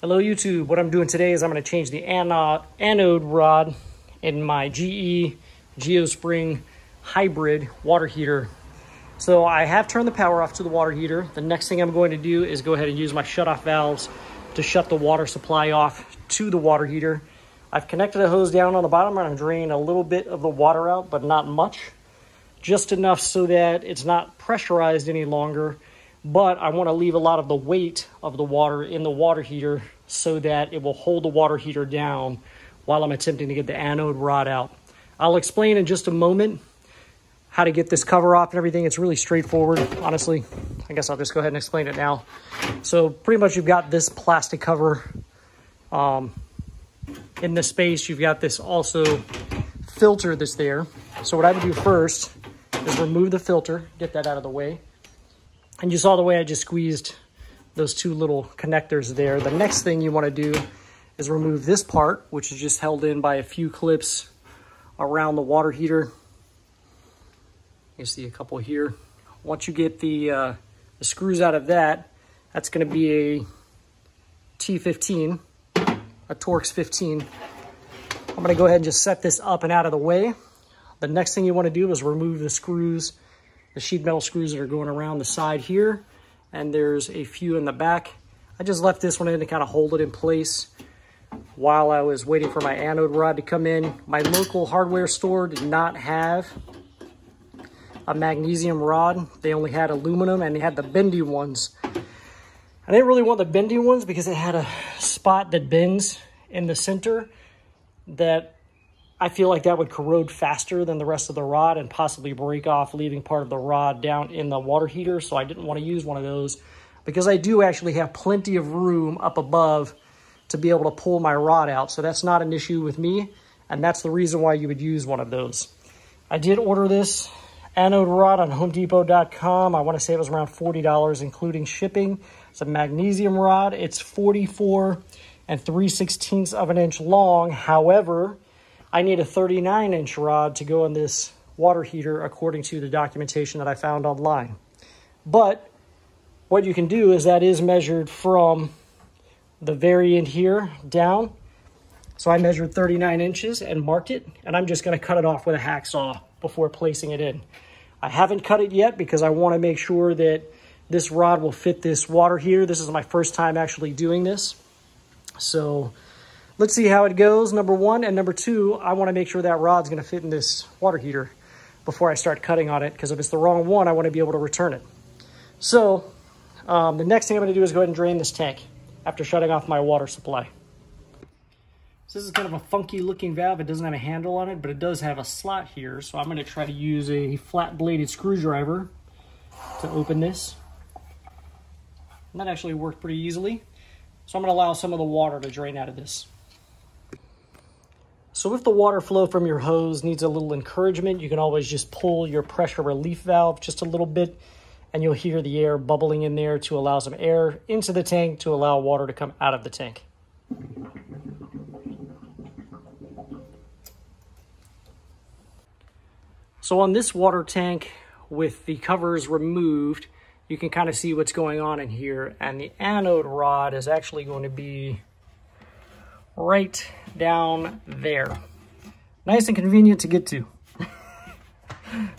Hello YouTube, what I'm doing today is I'm going to change the anode rod in my GE GeoSpring hybrid water heater. So I have turned the power off to the water heater. The next thing I'm going to do is go ahead and use my shutoff valves to shut the water supply off to the water heater. I've connected a hose down on the bottom and I'm draining a little bit of the water out, but not much. Just enough so that it's not pressurized any longer but I want to leave a lot of the weight of the water in the water heater so that it will hold the water heater down while I'm attempting to get the anode rod out. I'll explain in just a moment how to get this cover off and everything. It's really straightforward, honestly. I guess I'll just go ahead and explain it now. So pretty much you've got this plastic cover um, in the space. You've got this also filter that's there. So what I would do first is remove the filter, get that out of the way. And you saw the way I just squeezed those two little connectors there. The next thing you want to do is remove this part, which is just held in by a few clips around the water heater. You see a couple here. Once you get the, uh, the screws out of that, that's going to be a T15, a Torx 15. I'm going to go ahead and just set this up and out of the way. The next thing you want to do is remove the screws the sheet metal screws that are going around the side here, and there's a few in the back. I just left this one in to kind of hold it in place while I was waiting for my anode rod to come in. My local hardware store did not have a magnesium rod. They only had aluminum and they had the bendy ones. I didn't really want the bendy ones because it had a spot that bends in the center that I feel like that would corrode faster than the rest of the rod and possibly break off, leaving part of the rod down in the water heater. So I didn't want to use one of those because I do actually have plenty of room up above to be able to pull my rod out. So that's not an issue with me. And that's the reason why you would use one of those. I did order this anode rod on homedepot.com. I want to say it was around $40, including shipping. It's a magnesium rod. It's 44 and 3 16ths of an inch long. However, I need a 39 inch rod to go in this water heater according to the documentation that I found online. But what you can do is that is measured from the very end here down. So I measured 39 inches and marked it, and I'm just gonna cut it off with a hacksaw before placing it in. I haven't cut it yet because I wanna make sure that this rod will fit this water heater. This is my first time actually doing this. So let's see how it goes, number one. And number two, I want to make sure that rod's going to fit in this water heater before I start cutting on it. Because if it's the wrong one, I want to be able to return it. So um, the next thing I'm going to do is go ahead and drain this tank after shutting off my water supply. So this is kind of a funky looking valve. It doesn't have a handle on it, but it does have a slot here. So I'm going to try to use a flat bladed screwdriver to open this. And that actually worked pretty easily. So I'm going to allow some of the water to drain out of this. So if the water flow from your hose needs a little encouragement, you can always just pull your pressure relief valve just a little bit and you'll hear the air bubbling in there to allow some air into the tank to allow water to come out of the tank. So on this water tank with the covers removed, you can kind of see what's going on in here and the anode rod is actually going to be right down there. Nice and convenient to get to.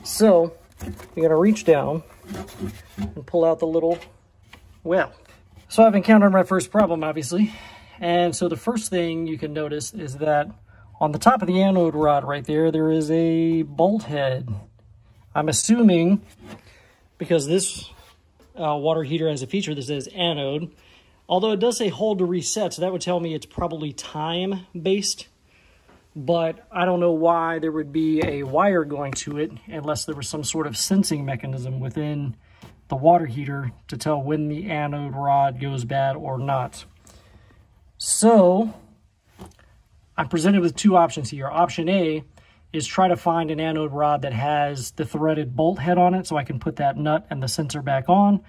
so you're gonna reach down and pull out the little well. So I've encountered my first problem, obviously. And so the first thing you can notice is that on the top of the anode rod right there, there is a bolt head. I'm assuming, because this uh, water heater has a feature that says anode, Although it does say hold to reset, so that would tell me it's probably time-based. But I don't know why there would be a wire going to it unless there was some sort of sensing mechanism within the water heater to tell when the anode rod goes bad or not. So I'm presented with two options here. Option A is try to find an anode rod that has the threaded bolt head on it so I can put that nut and the sensor back on.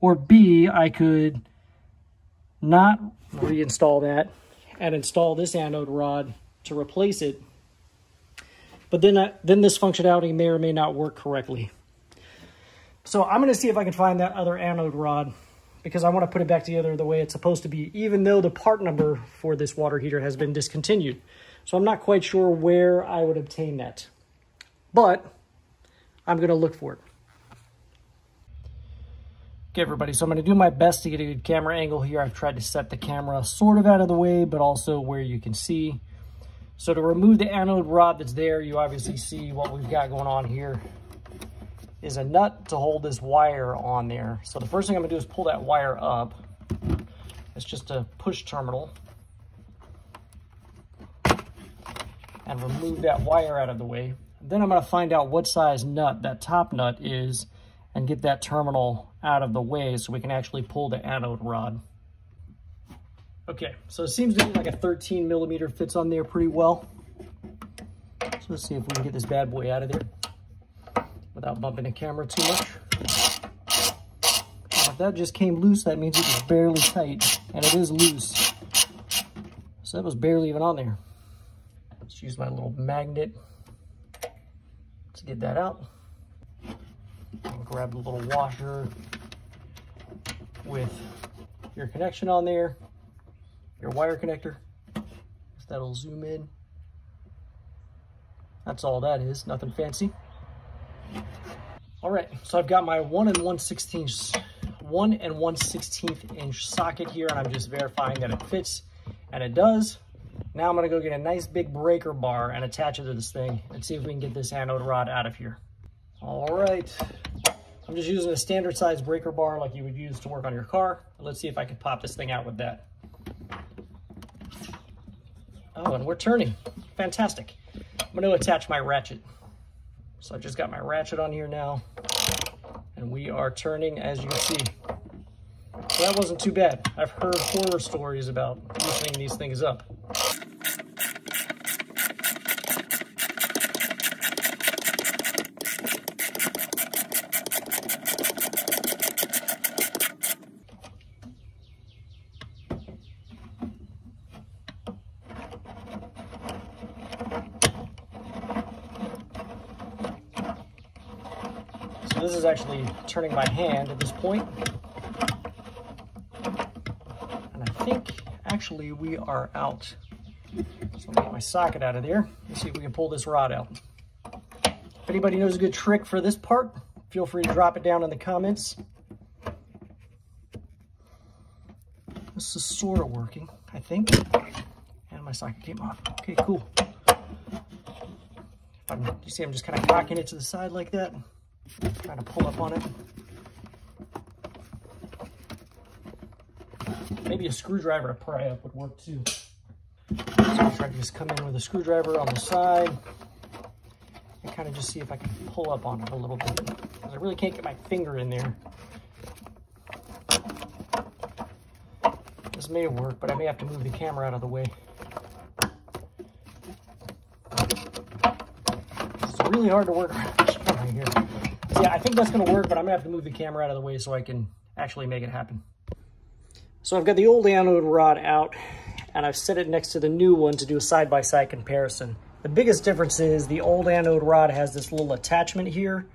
Or B, I could not reinstall that and install this anode rod to replace it. But then, uh, then this functionality may or may not work correctly. So I'm going to see if I can find that other anode rod because I want to put it back together the way it's supposed to be, even though the part number for this water heater has been discontinued. So I'm not quite sure where I would obtain that, but I'm going to look for it. Everybody, so I'm going to do my best to get a good camera angle here. I've tried to set the camera sort of out of the way, but also where you can see. So to remove the anode rod that's there, you obviously see what we've got going on here is a nut to hold this wire on there. So the first thing I'm gonna do is pull that wire up. It's just a push terminal. And remove that wire out of the way. Then I'm gonna find out what size nut that top nut is and get that terminal out of the way so we can actually pull the anode rod. Okay, so it seems to be like a 13 millimeter fits on there pretty well. So let's see if we can get this bad boy out of there without bumping the camera too much. if that just came loose, that means it was barely tight, and it is loose. So that was barely even on there. Let's use my little magnet to get that out. Grab the little washer with your connection on there, your wire connector. That'll zoom in. That's all that is, nothing fancy. All right, so I've got my one and one sixteenth, one and one sixteenth inch socket here, and I'm just verifying that it fits, and it does. Now I'm gonna go get a nice big breaker bar and attach it to this thing and see if we can get this anode rod out of here. All right, I'm just using a standard size breaker bar like you would use to work on your car. Let's see if I can pop this thing out with that. Oh, and we're turning. Fantastic. I'm gonna attach my ratchet. So I've just got my ratchet on here now and we are turning as you can see. So that wasn't too bad. I've heard horror stories about loosening these things up. Actually turning my hand at this point. And I think actually we are out. So I'm gonna get my socket out of there. Let's see if we can pull this rod out. If anybody knows a good trick for this part, feel free to drop it down in the comments. This is sort of working, I think. And my socket came off. Okay, cool. I'm, you see I'm just kind of cocking it to the side like that. Trying to pull up on it. Maybe a screwdriver to pry up would work too. So I'll try to just come in with a screwdriver on the side and kind of just see if I can pull up on it a little bit. Because I really can't get my finger in there. This may work, but I may have to move the camera out of the way. It's really hard to work right here yeah, I think that's going to work, but I'm to have to move the camera out of the way so I can actually make it happen. So I've got the old anode rod out, and I've set it next to the new one to do a side-by-side -side comparison. The biggest difference is the old anode rod has this little attachment here,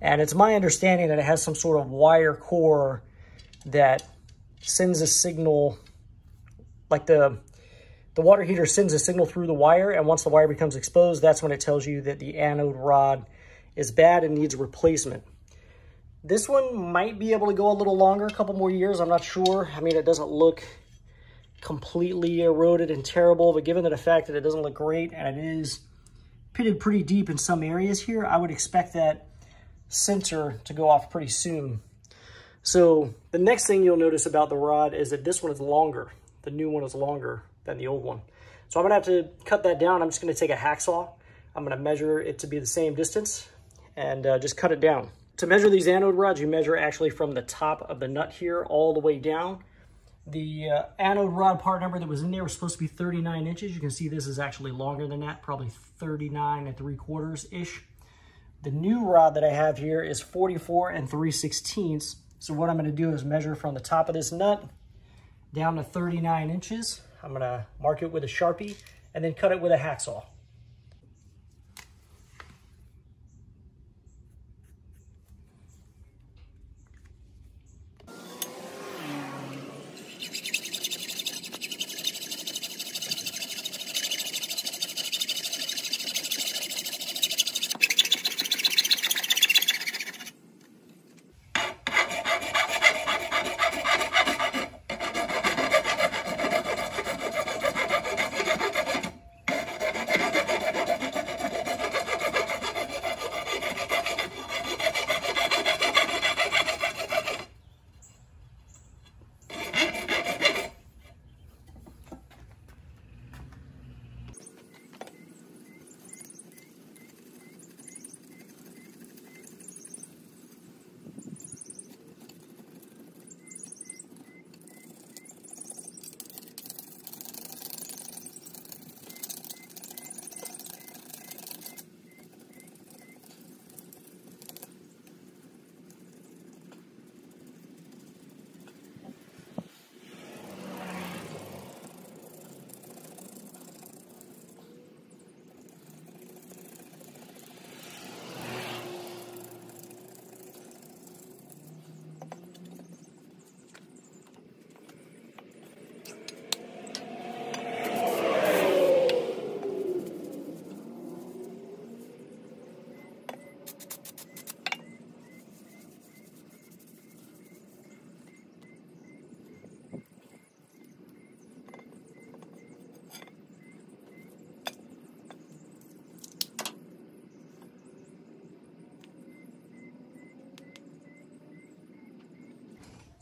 and it's my understanding that it has some sort of wire core that sends a signal, like the the water heater sends a signal through the wire, and once the wire becomes exposed, that's when it tells you that the anode rod is bad and needs replacement. This one might be able to go a little longer, a couple more years. I'm not sure. I mean, it doesn't look completely eroded and terrible, but given the fact that it doesn't look great and it is pitted pretty deep in some areas here, I would expect that sensor to go off pretty soon. So the next thing you'll notice about the rod is that this one is longer. The new one is longer than the old one. So I'm gonna have to cut that down. I'm just gonna take a hacksaw. I'm gonna measure it to be the same distance and uh, just cut it down. To measure these anode rods, you measure actually from the top of the nut here all the way down. The uh, anode rod part number that was in there was supposed to be 39 inches. You can see this is actually longer than that, probably 39 and 3 quarters-ish. The new rod that I have here is 44 and 3 sixteenths. So what I'm going to do is measure from the top of this nut down to 39 inches. I'm going to mark it with a Sharpie and then cut it with a hacksaw.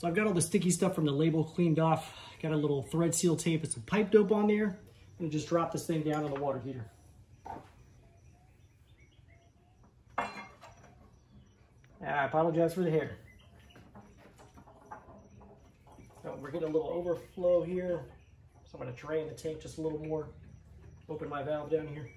I've got all the sticky stuff from the label cleaned off. Got a little thread seal tape and some pipe dope on there. And just drop this thing down on the water heater. Ah, I apologize for the hair. So we're getting a little overflow here. So I'm gonna drain the tank just a little more. Open my valve down here.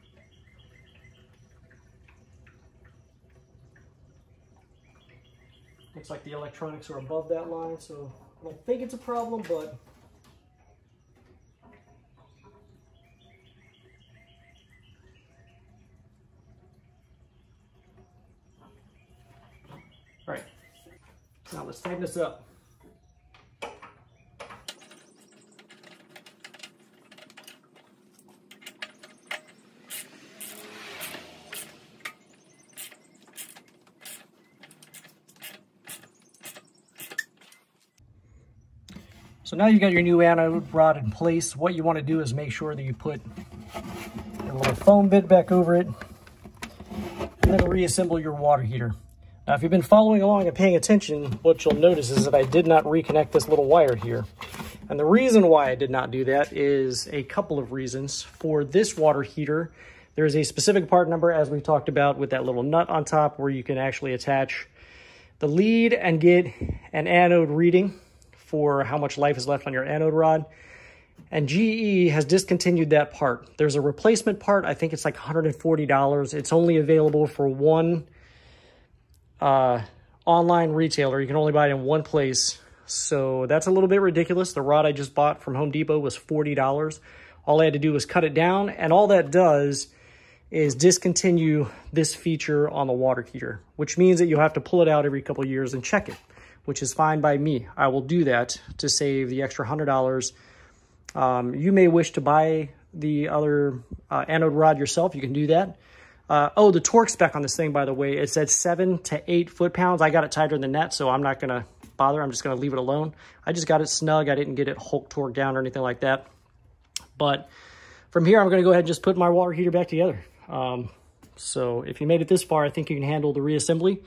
Looks like the electronics are above that line, so I don't think it's a problem, but All right, now let's tighten this up. So now you've got your new anode rod in place. What you want to do is make sure that you put a little foam bit back over it and then reassemble your water heater. Now, if you've been following along and paying attention, what you'll notice is that I did not reconnect this little wire here. And the reason why I did not do that is a couple of reasons. For this water heater, there is a specific part number, as we talked about, with that little nut on top where you can actually attach the lead and get an anode reading for how much life is left on your anode rod. And GE has discontinued that part. There's a replacement part. I think it's like $140. It's only available for one uh, online retailer. You can only buy it in one place. So that's a little bit ridiculous. The rod I just bought from Home Depot was $40. All I had to do was cut it down. And all that does is discontinue this feature on the water heater, which means that you'll have to pull it out every couple years and check it which is fine by me. I will do that to save the extra $100. Um, you may wish to buy the other uh, anode rod yourself. You can do that. Uh, oh, the torque spec on this thing, by the way, it said 7 to 8 foot-pounds. I got it tighter than that, so I'm not going to bother. I'm just going to leave it alone. I just got it snug. I didn't get it Hulk torque down or anything like that. But from here, I'm going to go ahead and just put my water heater back together. Um, so if you made it this far, I think you can handle the reassembly.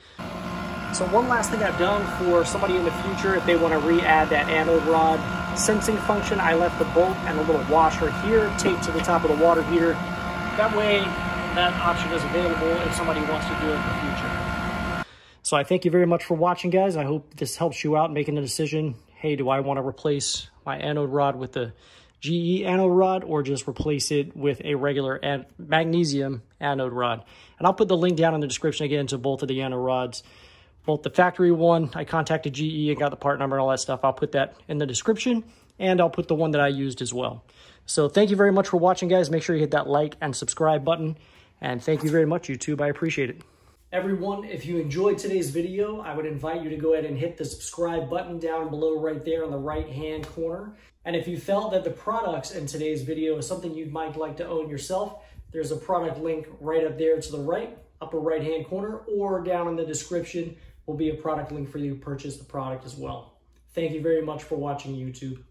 So one last thing I've done for somebody in the future, if they want to re-add that anode rod sensing function, I left the bolt and a little washer here taped to the top of the water heater. That way, that option is available if somebody wants to do it in the future. So I thank you very much for watching, guys. I hope this helps you out making a decision. Hey, do I want to replace my anode rod with the GE anode rod or just replace it with a regular magnesium anode rod? And I'll put the link down in the description again to both of the anode rods both the factory one, I contacted GE and got the part number and all that stuff. I'll put that in the description and I'll put the one that I used as well. So thank you very much for watching, guys. Make sure you hit that like and subscribe button. And thank you very much, YouTube. I appreciate it. Everyone, if you enjoyed today's video, I would invite you to go ahead and hit the subscribe button down below right there on the right-hand corner. And if you felt that the products in today's video is something you might like to own yourself, there's a product link right up there to the right, upper right-hand corner, or down in the description will be a product link for you to purchase the product as well. Thank you very much for watching YouTube.